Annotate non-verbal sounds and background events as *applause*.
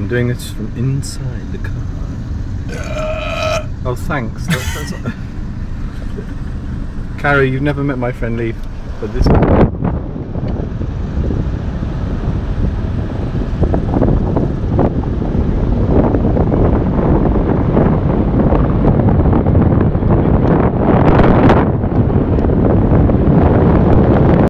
I'm doing this from inside the car. Oh, thanks. That, that's... *laughs* Carrie, you've never met my friend Leaf, but this.